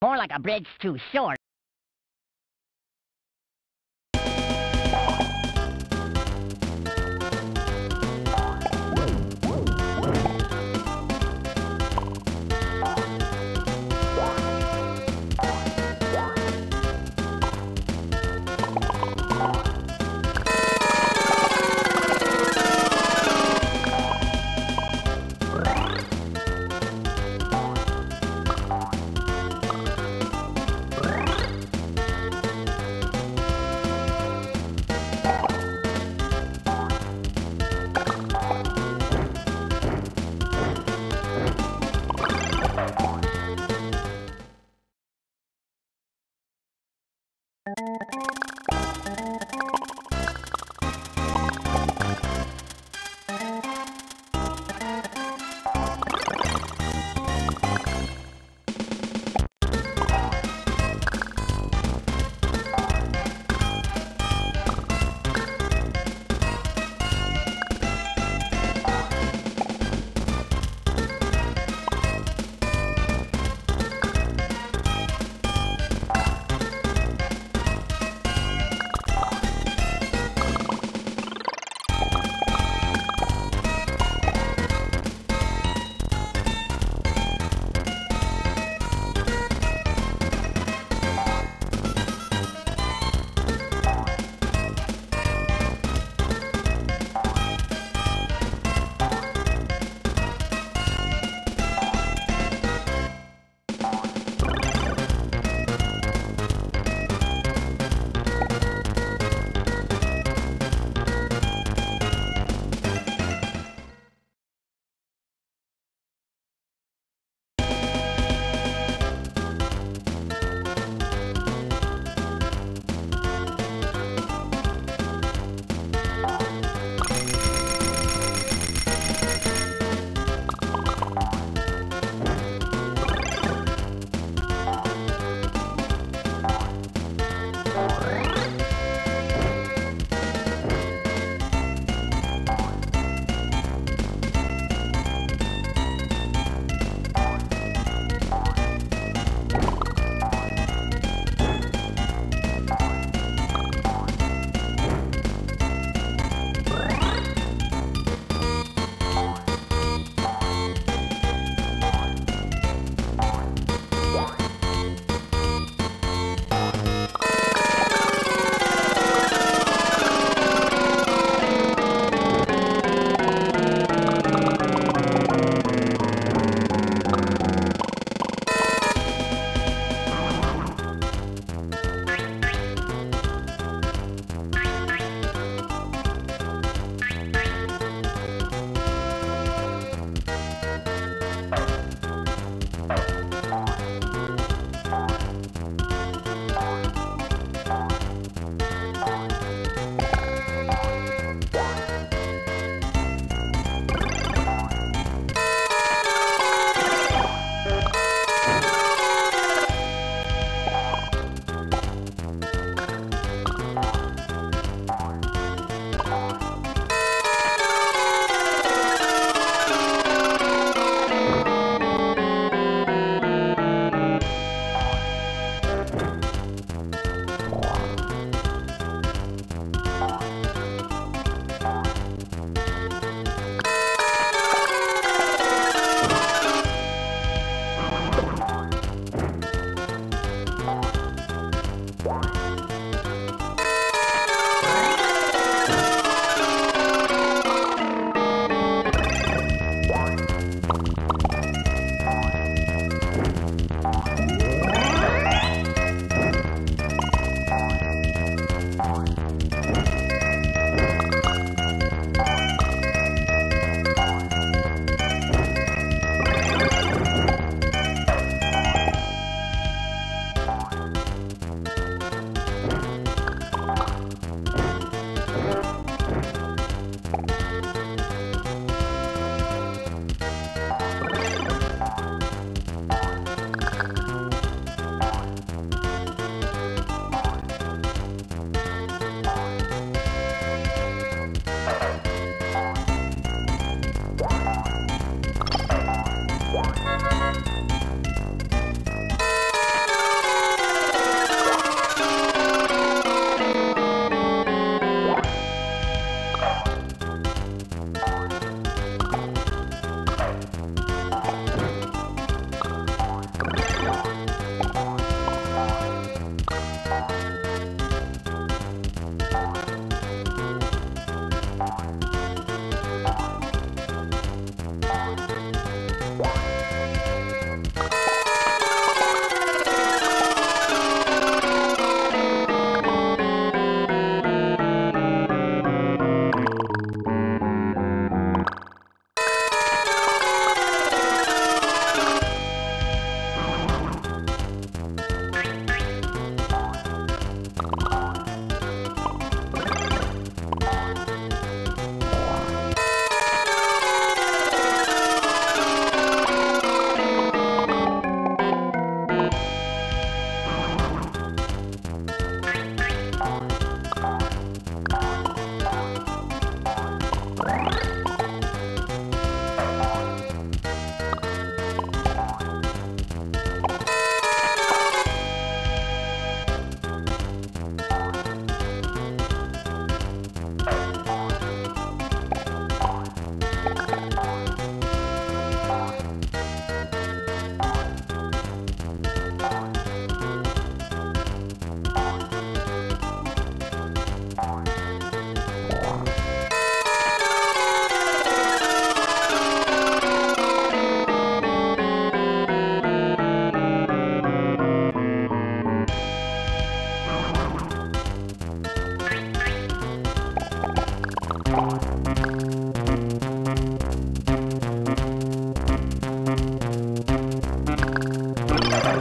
More like a bridge too short.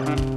Bye.